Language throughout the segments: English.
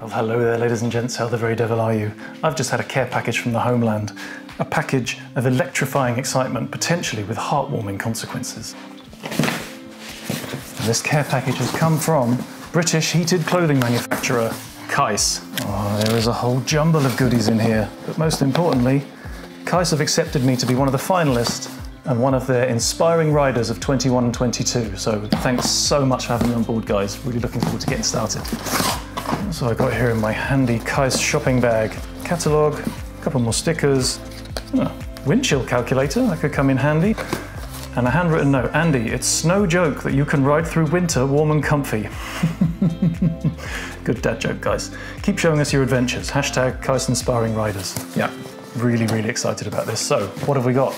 Well, hello there, ladies and gents. How the very devil are you? I've just had a care package from the homeland. A package of electrifying excitement, potentially with heartwarming consequences. And this care package has come from British heated clothing manufacturer KEIS. Oh, there is a whole jumble of goodies in here, but most importantly, KEIS have accepted me to be one of the finalists and one of their inspiring riders of 21 and 22. So thanks so much for having me on board, guys. Really looking forward to getting started. So I got here in my handy KEIS shopping bag, catalogue, a couple more stickers, oh, wind chill calculator that could come in handy, and a handwritten note. Andy, it's no joke that you can ride through winter warm and comfy. Good dad joke, guys. Keep showing us your adventures. Hashtag KEIS Inspiring Riders. Yeah, really, really excited about this. So, what have we got?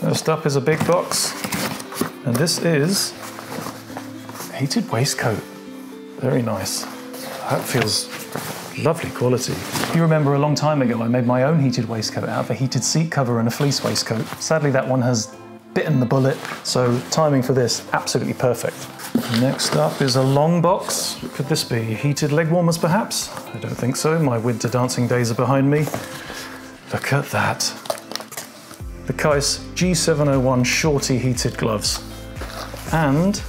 First up is a big box, and this is heated waistcoat. Very nice. That feels lovely quality. You remember a long time ago I made my own heated waistcoat out of a heated seat cover and a fleece waistcoat. Sadly that one has bitten the bullet, so timing for this absolutely perfect. Next up is a long box. Could this be? Heated leg warmers perhaps? I don't think so. My winter dancing days are behind me. Look at that. The KEIS G701 Shorty heated gloves. And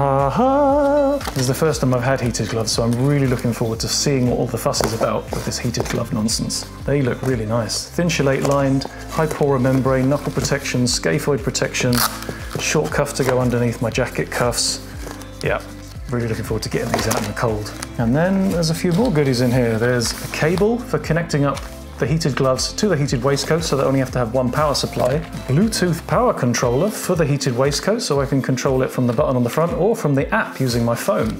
Aha! This is the first time I've had heated gloves, so I'm really looking forward to seeing what all the fuss is about with this heated glove nonsense. They look really nice. Thin Thinsulate lined, Hipora membrane, knuckle protection, scaphoid protection, short cuff to go underneath my jacket cuffs. Yeah, really looking forward to getting these out in the cold. And then there's a few more goodies in here. There's a cable for connecting up the heated gloves to the heated waistcoat so they only have to have one power supply. Bluetooth power controller for the heated waistcoat so I can control it from the button on the front or from the app using my phone.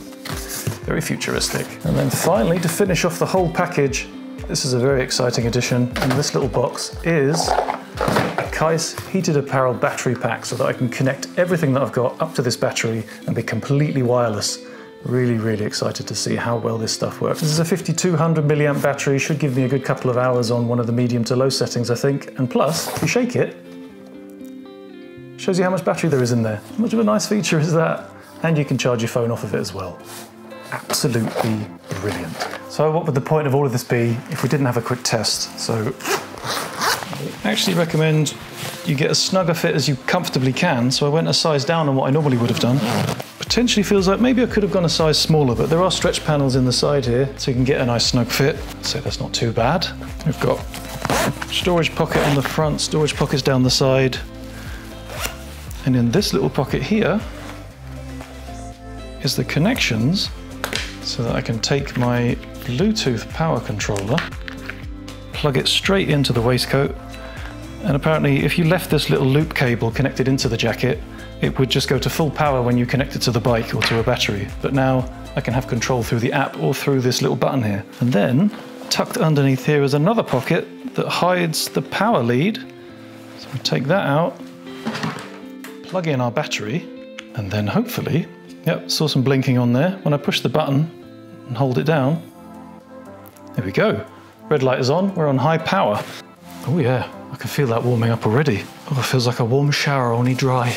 Very futuristic. And then finally, to finish off the whole package, this is a very exciting addition, and this little box is a KEIS heated apparel battery pack so that I can connect everything that I've got up to this battery and be completely wireless Really, really excited to see how well this stuff works. This is a 5200 milliamp battery, should give me a good couple of hours on one of the medium to low settings, I think. And plus, if you shake it, shows you how much battery there is in there. How much of a nice feature is that? And you can charge your phone off of it as well. Absolutely brilliant. So what would the point of all of this be if we didn't have a quick test? So I actually recommend you get as snug a fit as you comfortably can. So I went a size down on what I normally would have done potentially feels like maybe I could have gone a size smaller, but there are stretch panels in the side here, so you can get a nice snug fit. So that's not too bad. We've got storage pocket on the front, storage pockets down the side. And in this little pocket here is the connections so that I can take my Bluetooth power controller, plug it straight into the waistcoat, and apparently if you left this little loop cable connected into the jacket, it would just go to full power when you connect it to the bike or to a battery. But now I can have control through the app or through this little button here. And then tucked underneath here is another pocket that hides the power lead. So we take that out, plug in our battery, and then hopefully, yep, saw some blinking on there. When I push the button and hold it down, there we go. Red light is on, we're on high power. Oh yeah, I can feel that warming up already. Oh, it feels like a warm shower, only dry.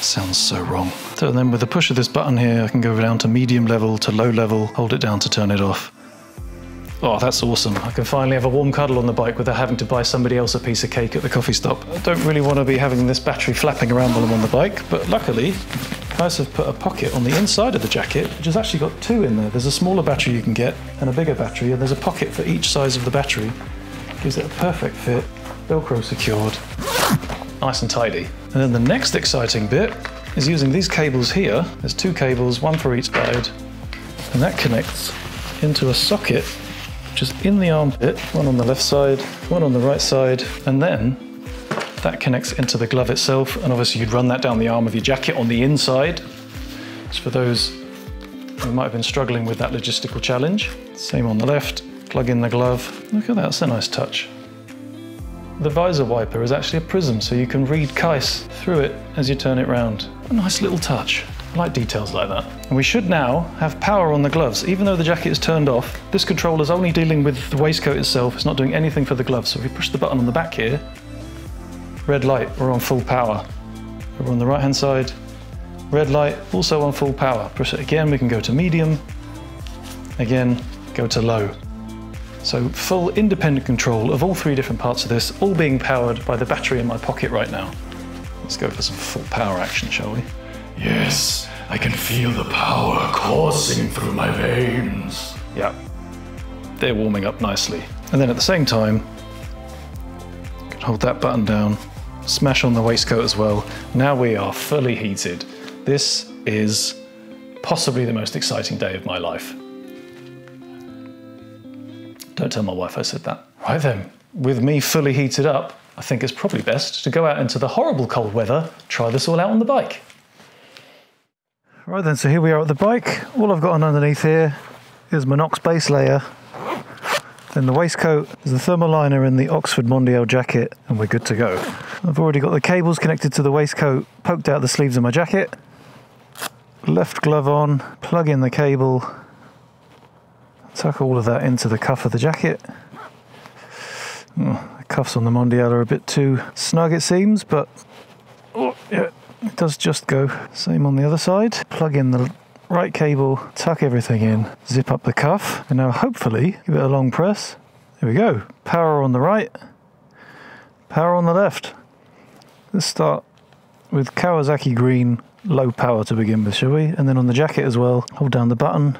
Sounds so wrong. So then with the push of this button here, I can go down to medium level to low level, hold it down to turn it off. Oh, that's awesome. I can finally have a warm cuddle on the bike without having to buy somebody else a piece of cake at the coffee stop. I don't really want to be having this battery flapping around while I'm on the bike, but luckily, guys have put a pocket on the inside of the jacket, which has actually got two in there. There's a smaller battery you can get and a bigger battery, and there's a pocket for each size of the battery. Gives it a perfect fit, Velcro secured, nice and tidy. And then the next exciting bit is using these cables here. There's two cables, one for each side, and that connects into a socket just in the armpit, one on the left side, one on the right side, and then that connects into the glove itself. And obviously you'd run that down the arm of your jacket on the inside. It's for those who might have been struggling with that logistical challenge. Same on the left, plug in the glove. Look at that, that's a nice touch. The visor wiper is actually a prism, so you can read KEIS through it as you turn it round. A nice little touch. I like details like that. And we should now have power on the gloves. Even though the jacket is turned off, this controller is only dealing with the waistcoat itself. It's not doing anything for the gloves. So if we push the button on the back here, red light, we're on full power. Over on the right hand side, red light, also on full power. Push it again, we can go to medium, again, go to low. So full independent control of all three different parts of this, all being powered by the battery in my pocket right now. Let's go for some full power action, shall we? Yes, I can feel the power coursing through my veins. Yeah. They're warming up nicely. And then at the same time, you can hold that button down, smash on the waistcoat as well. Now we are fully heated. This is possibly the most exciting day of my life. Don't tell my wife I said that. Right then, with me fully heated up, I think it's probably best to go out into the horrible cold weather, try this all out on the bike. Right then, so here we are at the bike. All I've got on underneath here is my Knox base layer. Then the waistcoat, there's the thermal liner and the Oxford Mondial jacket, and we're good to go. I've already got the cables connected to the waistcoat, poked out the sleeves of my jacket. Left glove on, plug in the cable, Tuck all of that into the cuff of the jacket. Oh, the cuffs on the Mondial are a bit too snug, it seems, but oh, yeah, it does just go. Same on the other side. Plug in the right cable, tuck everything in, zip up the cuff, and now hopefully give it a long press. There we go. Power on the right, power on the left. Let's start with Kawasaki green, low power to begin with, shall we? And then on the jacket as well, hold down the button,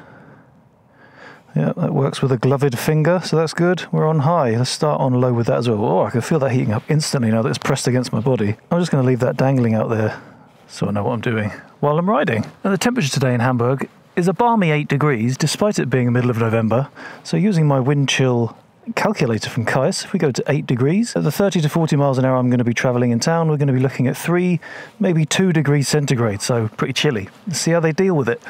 yeah, that works with a gloved finger, so that's good. We're on high. Let's start on low with that as well. Oh, I can feel that heating up instantly now that it's pressed against my body. I'm just going to leave that dangling out there so I know what I'm doing while I'm riding. And the temperature today in Hamburg is a balmy 8 degrees, despite it being the middle of November. So using my wind chill calculator from KEIS, if we go to 8 degrees, at the 30 to 40 miles an hour I'm going to be travelling in town, we're going to be looking at 3, maybe 2 degrees centigrade, so pretty chilly. Let's see how they deal with it.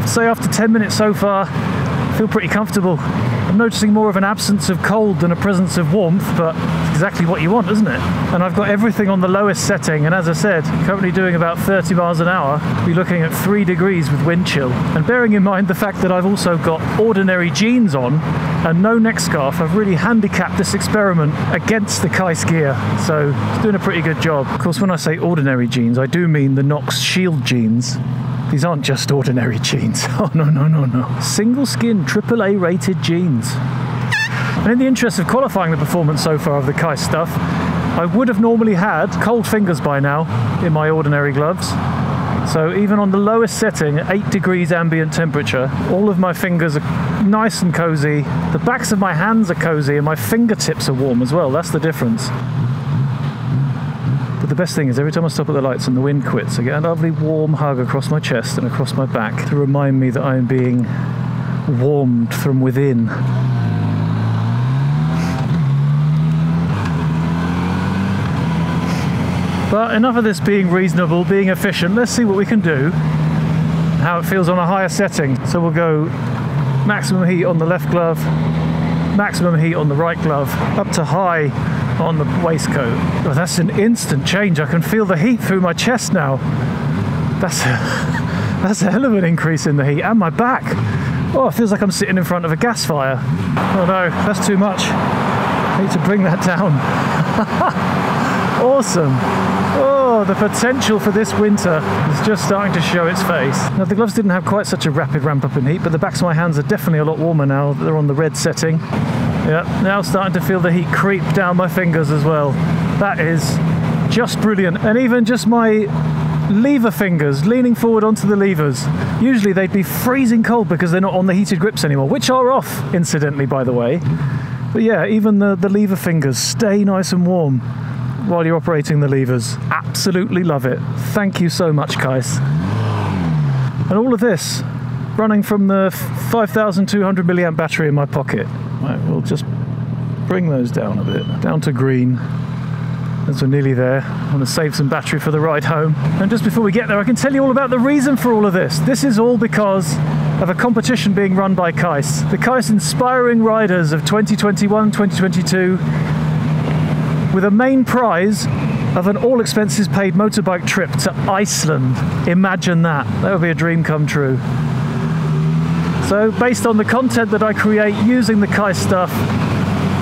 I'd say after 10 minutes so far, I feel pretty comfortable. I'm noticing more of an absence of cold than a presence of warmth, but it's exactly what you want, isn't it? And I've got everything on the lowest setting, and as I said, currently doing about 30 miles an hour, be looking at 3 degrees with wind chill. And bearing in mind the fact that I've also got ordinary jeans on and no neck scarf, I've really handicapped this experiment against the KEIS gear, so it's doing a pretty good job. Of course, when I say ordinary jeans, I do mean the Knox Shield jeans. These aren't just ordinary jeans. Oh, no, no, no, no. Single skin, AAA rated jeans. And in the interest of qualifying the performance so far of the KEIS stuff, I would have normally had cold fingers by now in my ordinary gloves. So even on the lowest setting, 8 degrees ambient temperature, all of my fingers are nice and cozy. The backs of my hands are cozy and my fingertips are warm as well. That's the difference the best thing is every time I stop at the lights and the wind quits, I get a lovely warm hug across my chest and across my back to remind me that I am being warmed from within. But enough of this being reasonable, being efficient. Let's see what we can do, how it feels on a higher setting. So we'll go maximum heat on the left glove, maximum heat on the right glove, up to high on the waistcoat. Oh, that's an instant change. I can feel the heat through my chest now. That's a, that's a hell of an increase in the heat and my back. Oh, it feels like I'm sitting in front of a gas fire. Oh no, that's too much. I need to bring that down. awesome. Oh, the potential for this winter is just starting to show its face. Now, the gloves didn't have quite such a rapid ramp up in heat, but the backs of my hands are definitely a lot warmer now. That they're on the red setting. Yeah, now starting to feel the heat creep down my fingers as well. That is just brilliant. And even just my lever fingers leaning forward onto the levers. Usually they'd be freezing cold because they're not on the heated grips anymore, which are off, incidentally, by the way. But yeah, even the, the lever fingers stay nice and warm while you're operating the levers. Absolutely love it. Thank you so much, KEIS. And all of this running from the 5200 milliamp battery in my pocket. Right, we'll just bring those down a bit, down to green. As we're nearly there, I want to save some battery for the ride home. And just before we get there, I can tell you all about the reason for all of this. This is all because of a competition being run by KEIS. The KEIS Inspiring Riders of 2021-2022 with a main prize of an all expenses paid motorbike trip to Iceland. Imagine that. That would be a dream come true. So based on the content that I create using the KEIS stuff,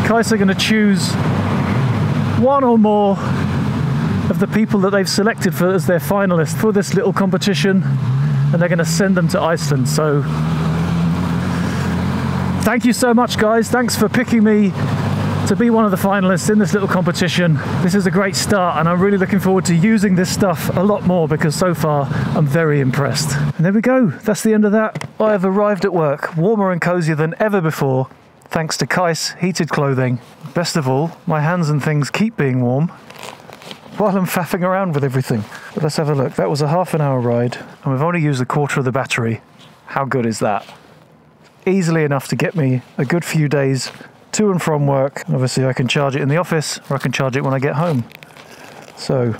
KEIS are going to choose one or more of the people that they've selected for as their finalists for this little competition and they're going to send them to Iceland. So thank you so much, guys. Thanks for picking me to be one of the finalists in this little competition. This is a great start and I'm really looking forward to using this stuff a lot more because so far I'm very impressed. And there we go, that's the end of that. I have arrived at work, warmer and cozier than ever before, thanks to KEIS heated clothing. Best of all, my hands and things keep being warm while I'm faffing around with everything. But let's have a look. That was a half an hour ride and we've only used a quarter of the battery. How good is that? Easily enough to get me a good few days to and from work. Obviously, I can charge it in the office or I can charge it when I get home. So,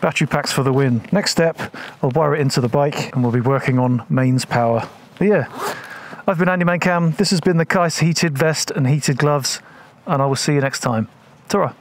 battery packs for the win. Next step, I'll wire it into the bike and we'll be working on mains power. But yeah, I've been Andy Mancam. This has been the KEIS heated vest and heated gloves, and I will see you next time. Ta